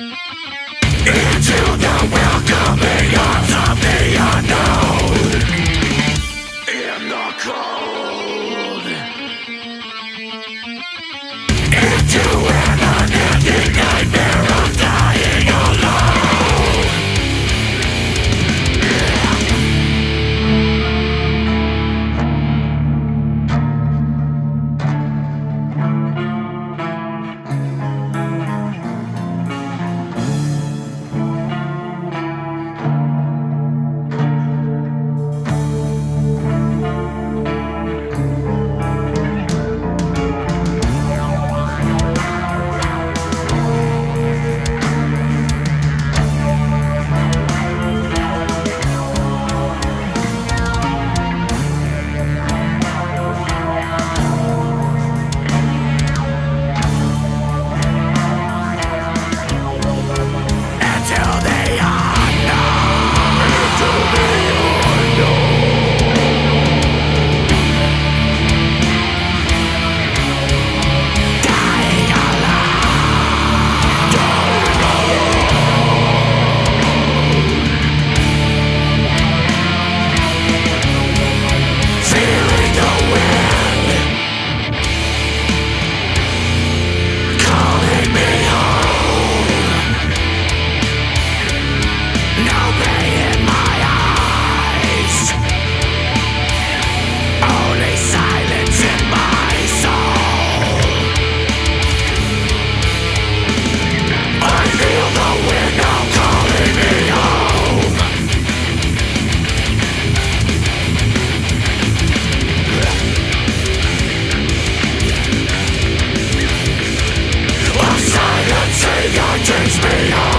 Into the welcoming of the unknown In the cold Yeah.